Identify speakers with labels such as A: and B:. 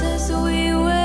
A: places we went.